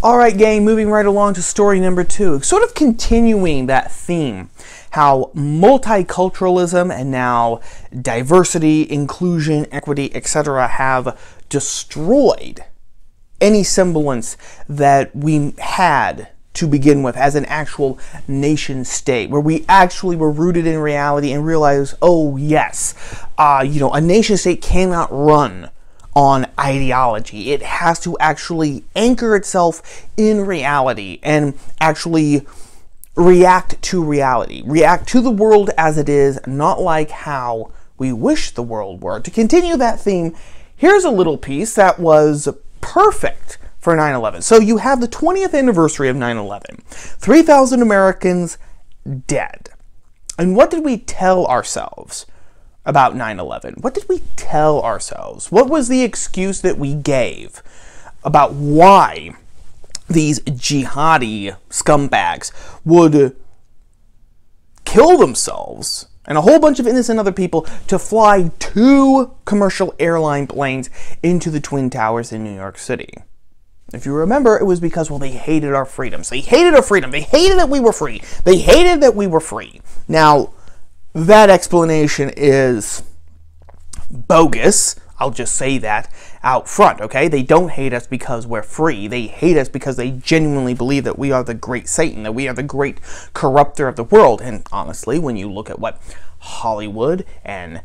All right, gang, moving right along to story number two, sort of continuing that theme how multiculturalism and now diversity, inclusion, equity, etc., have destroyed any semblance that we had to begin with as an actual nation state, where we actually were rooted in reality and realized, oh yes, uh, you know, a nation state cannot run on ideology. It has to actually anchor itself in reality and actually react to reality, react to the world as it is, not like how we wish the world were. To continue that theme, here's a little piece that was perfect for 9 11. So you have the 20th anniversary of 9 11, 3,000 Americans dead. And what did we tell ourselves about 9 11? What did we tell ourselves? What was the excuse that we gave about why these jihadi scumbags would kill themselves and a whole bunch of innocent other people to fly two commercial airline planes into the Twin Towers in New York City. If you remember, it was because, well, they hated our freedoms. They hated our freedom. They hated that we were free. They hated that we were free. Now, that explanation is bogus. I'll just say that out front, okay? They don't hate us because we're free. They hate us because they genuinely believe that we are the great Satan, that we are the great corrupter of the world. And honestly, when you look at what Hollywood and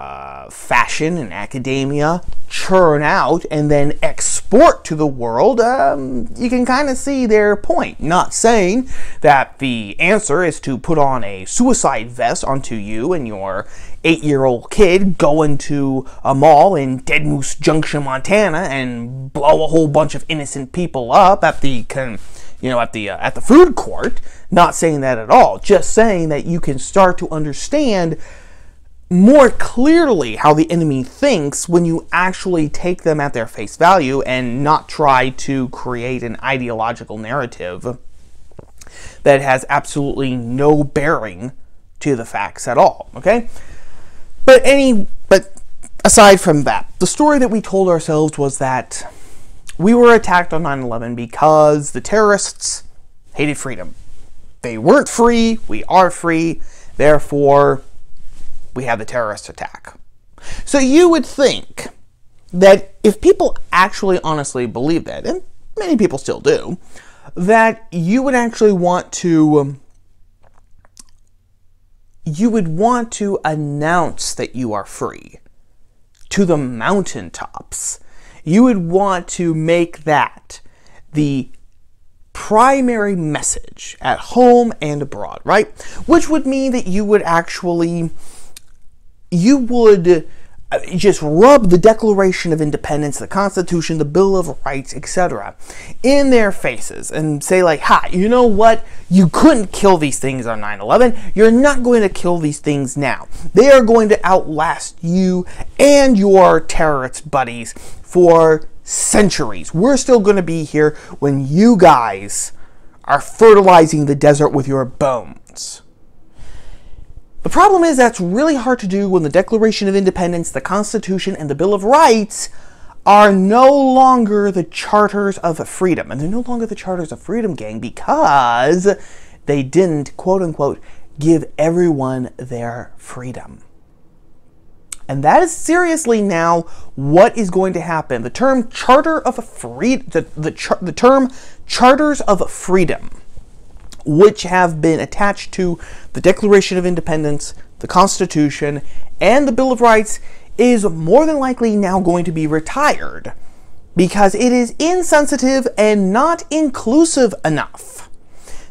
uh, fashion and academia churn out and then export to the world, um, you can kind of see their point. Not saying that the answer is to put on a suicide vest onto you and your eight year old kid go into a mall in Dead Moose Junction, Montana and blow a whole bunch of innocent people up at the. you know, at the uh, at the food court. Not saying that at all. Just saying that you can start to understand more clearly how the enemy thinks when you actually take them at their face value and not try to create an ideological narrative that has absolutely no bearing to the facts at all, okay? But any but aside from that, the story that we told ourselves was that we were attacked on 9/11 because the terrorists hated freedom. They weren't free, we are free, therefore we have the terrorist attack. So you would think that if people actually honestly believe that, and many people still do, that you would actually want to um, you would want to announce that you are free to the mountaintops. You would want to make that the primary message at home and abroad, right? Which would mean that you would actually you would uh, just rub the Declaration of Independence, the Constitution, the Bill of Rights, etc., in their faces and say, like, ha, you know what? You couldn't kill these things on 9 11. You're not going to kill these things now. They are going to outlast you and your terrorist buddies for centuries. We're still going to be here when you guys are fertilizing the desert with your bones. The problem is that's really hard to do when the Declaration of Independence, the Constitution, and the Bill of Rights are no longer the charters of freedom. And they're no longer the charters of freedom, gang, because they didn't, quote unquote, give everyone their freedom. And that is seriously now what is going to happen. The term charter of freedom, the, the, the term charters of freedom which have been attached to the Declaration of Independence, the Constitution, and the Bill of Rights is more than likely now going to be retired because it is insensitive and not inclusive enough.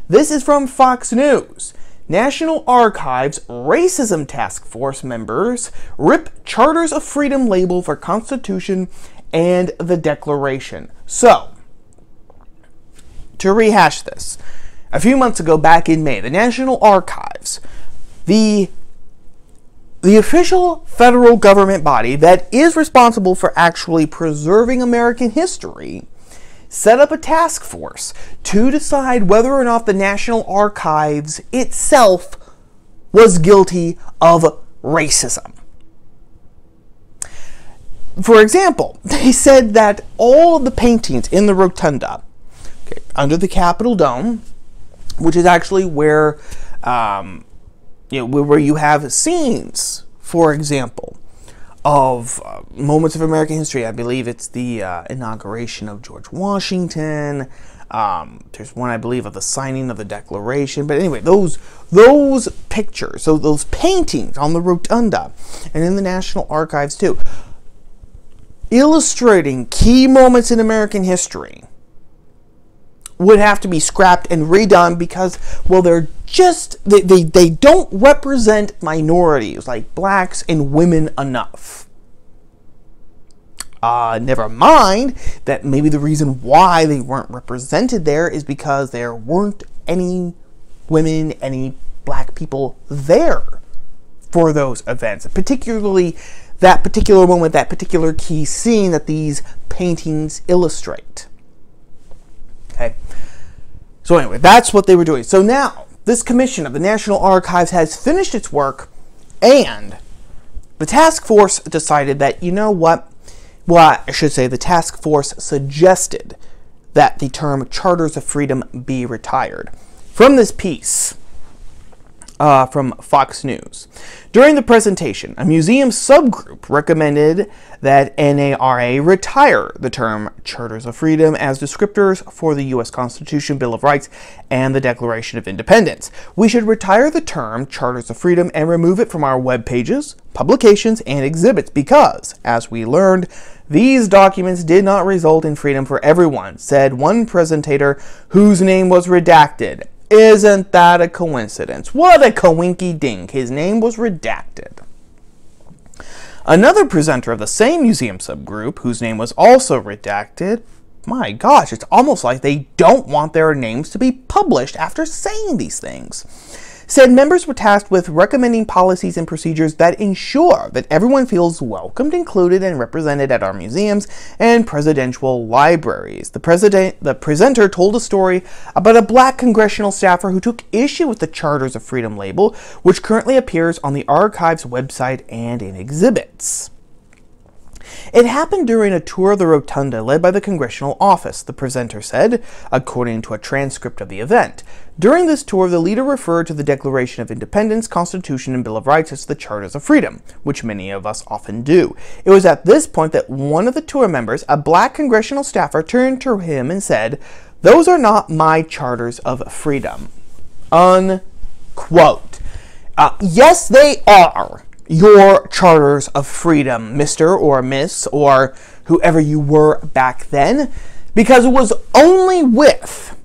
This is from Fox News. National Archives Racism Task Force members rip Charters of Freedom label for Constitution and the Declaration. So, to rehash this, a few months ago, back in May, the National Archives, the the official federal government body that is responsible for actually preserving American history set up a task force to decide whether or not the National Archives itself was guilty of racism. For example, they said that all of the paintings in the rotunda okay, under the Capitol Dome, which is actually where, um, you know, where you have scenes, for example, of uh, moments of American history. I believe it's the uh, inauguration of George Washington. Um, there's one I believe of the signing of the Declaration. But anyway, those those pictures, so those paintings on the rotunda, and in the National Archives too, illustrating key moments in American history would have to be scrapped and redone because well they're just they, they, they don't represent minorities like blacks and women enough. Uh, never mind that maybe the reason why they weren't represented there is because there weren't any women any black people there for those events. Particularly that particular moment that particular key scene that these paintings illustrate okay so anyway, that's what they were doing. So now, this commission of the National Archives has finished its work, and the task force decided that, you know what? Well, I should say the task force suggested that the term Charters of Freedom be retired. From this piece, uh, from Fox News. During the presentation, a museum subgroup recommended that NARA retire the term Charters of Freedom as descriptors for the U.S. Constitution, Bill of Rights, and the Declaration of Independence. We should retire the term Charters of Freedom and remove it from our web pages, publications, and exhibits because, as we learned, these documents did not result in freedom for everyone, said one presentator whose name was redacted. Isn't that a coincidence? What a coinky dink. His name was redacted. Another presenter of the same museum subgroup, whose name was also redacted, my gosh, it's almost like they don't want their names to be published after saying these things said members were tasked with recommending policies and procedures that ensure that everyone feels welcomed, included, and represented at our museums and presidential libraries. The, president, the presenter told a story about a black congressional staffer who took issue with the Charters of Freedom label, which currently appears on the archive's website and in exhibits. It happened during a tour of the rotunda led by the congressional office, the presenter said, according to a transcript of the event. During this tour, the leader referred to the Declaration of Independence, Constitution, and Bill of Rights as the Charters of Freedom, which many of us often do. It was at this point that one of the tour members, a black congressional staffer, turned to him and said, Those are not my charters of freedom. Unquote. Uh, yes, they are your charters of freedom, Mr. or Miss or whoever you were back then, because it was only with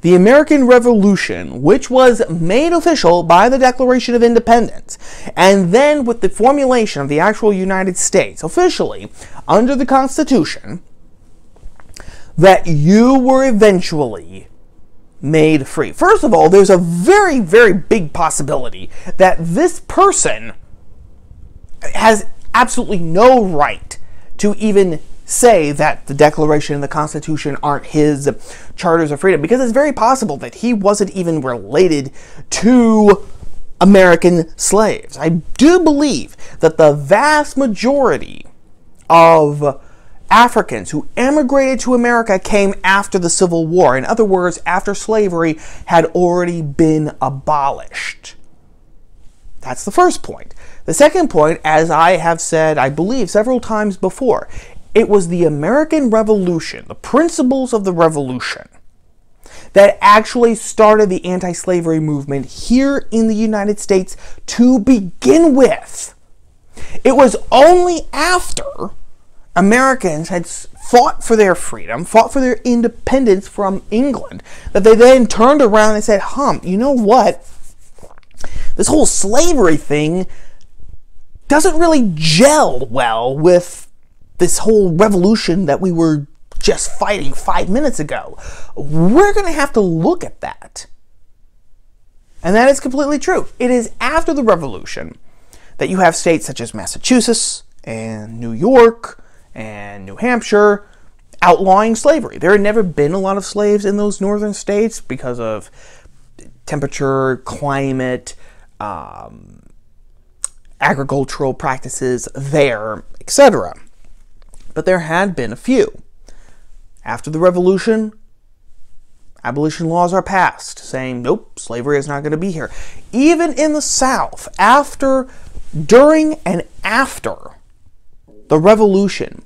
the American Revolution, which was made official by the Declaration of Independence, and then with the formulation of the actual United States officially under the Constitution, that you were eventually made free. First of all, there's a very, very big possibility that this person has absolutely no right to even say that the Declaration and the Constitution aren't his charters of freedom because it's very possible that he wasn't even related to American slaves. I do believe that the vast majority of Africans who emigrated to America came after the Civil War. In other words, after slavery had already been abolished. That's the first point. The second point, as I have said, I believe, several times before, it was the American Revolution, the principles of the Revolution, that actually started the anti slavery movement here in the United States to begin with. It was only after Americans had fought for their freedom, fought for their independence from England, that they then turned around and said, hum, you know what? This whole slavery thing doesn't really gel well with this whole revolution that we were just fighting five minutes ago. We're going to have to look at that. And that is completely true. It is after the revolution that you have states such as Massachusetts and New York and New Hampshire outlawing slavery. There had never been a lot of slaves in those northern states because of temperature, climate, um, agricultural practices there, etc. But there had been a few. After the revolution, abolition laws are passed saying, nope, slavery is not going to be here. Even in the South, after, during, and after the revolution,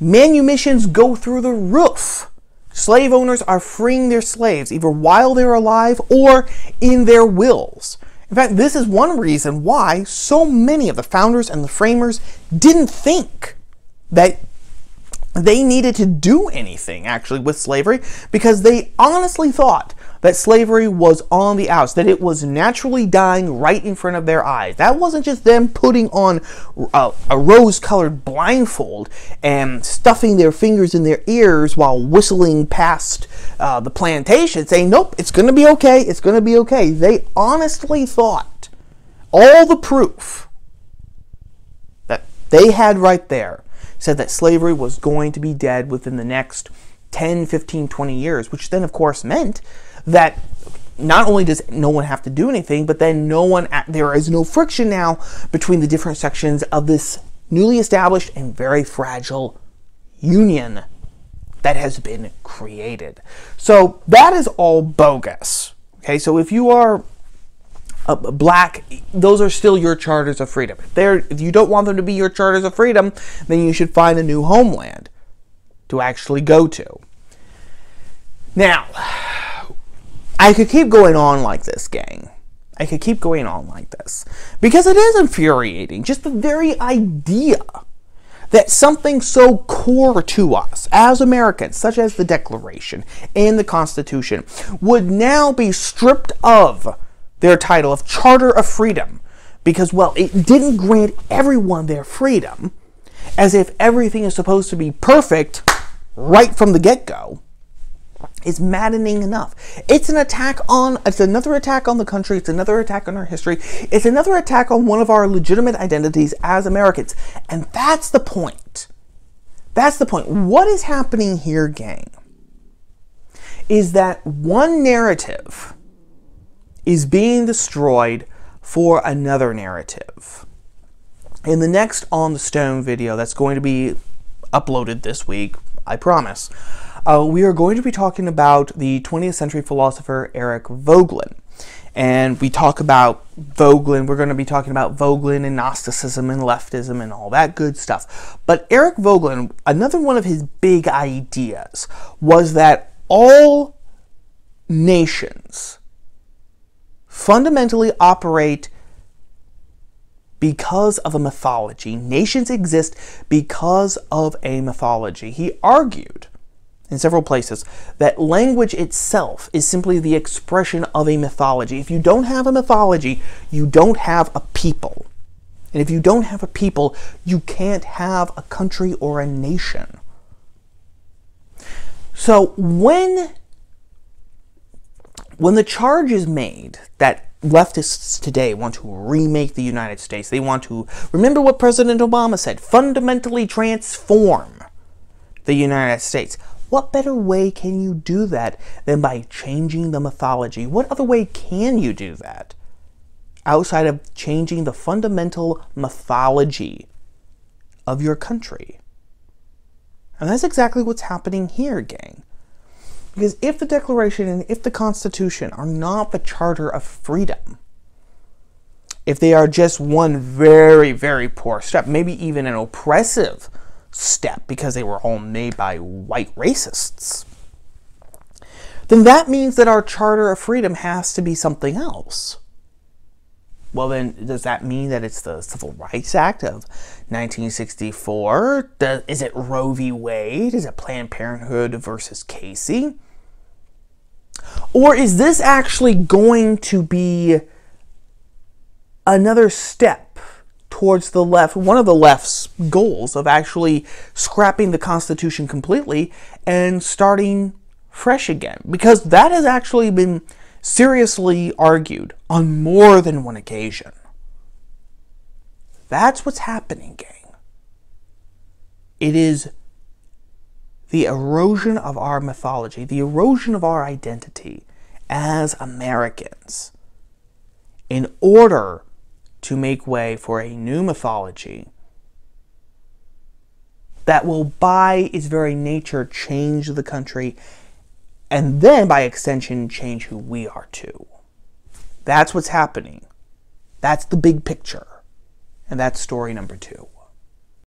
manumissions go through the roof. Slave owners are freeing their slaves either while they're alive or in their wills. In fact, this is one reason why so many of the founders and the framers didn't think that they needed to do anything actually with slavery because they honestly thought that slavery was on the outs, that it was naturally dying right in front of their eyes. That wasn't just them putting on a, a rose colored blindfold and stuffing their fingers in their ears while whistling past uh, the plantation saying, nope, it's going to be okay, it's going to be okay. They honestly thought all the proof that they had right there said that slavery was going to be dead within the next 10, 15, 20 years, which then, of course, meant that not only does no one have to do anything, but then no one, there is no friction now between the different sections of this newly established and very fragile union that has been created. So that is all bogus. Okay, so if you are uh, black, those are still your charters of freedom. There, if you don't want them to be your charters of freedom, then you should find a new homeland to actually go to. Now, I could keep going on like this, gang. I could keep going on like this because it is infuriating. Just the very idea that something so core to us as Americans, such as the Declaration and the Constitution, would now be stripped of their title of Charter of Freedom because, well, it didn't grant everyone their freedom as if everything is supposed to be perfect right from the get go is maddening enough. It's an attack on, it's another attack on the country, it's another attack on our history, it's another attack on one of our legitimate identities as Americans. And that's the point. That's the point. What is happening here, gang, is that one narrative is being destroyed for another narrative. In the next On the Stone video that's going to be uploaded this week, I promise, uh, we are going to be talking about the 20th century philosopher Eric Voegelin. And we talk about Voegelin, we're going to be talking about Voegelin and Gnosticism and leftism and all that good stuff. But Eric Voegelin, another one of his big ideas was that all nations fundamentally operate because of a mythology. Nations exist because of a mythology. He argued in several places that language itself is simply the expression of a mythology. If you don't have a mythology, you don't have a people. And if you don't have a people, you can't have a country or a nation. So when when the charge is made that leftists today want to remake the United States, they want to remember what President Obama said fundamentally transform the United States. What better way can you do that than by changing the mythology? What other way can you do that outside of changing the fundamental mythology of your country? And that's exactly what's happening here, gang. Because if the Declaration and if the Constitution are not the Charter of Freedom, if they are just one very, very poor step, maybe even an oppressive step because they were all made by white racists, then that means that our Charter of Freedom has to be something else. Well, then, does that mean that it's the Civil Rights Act of 1964? is it Roe v. Wade? Is it Planned Parenthood versus Casey? Or is this actually going to be another step towards the left, one of the left's goals of actually scrapping the Constitution completely and starting fresh again? Because that has actually been seriously argued on more than one occasion. That's what's happening, gang. It is the erosion of our mythology, the erosion of our identity as Americans in order to make way for a new mythology that will, by its very nature, change the country and then, by extension, change who we are too. That's what's happening. That's the big picture. And that's story number two.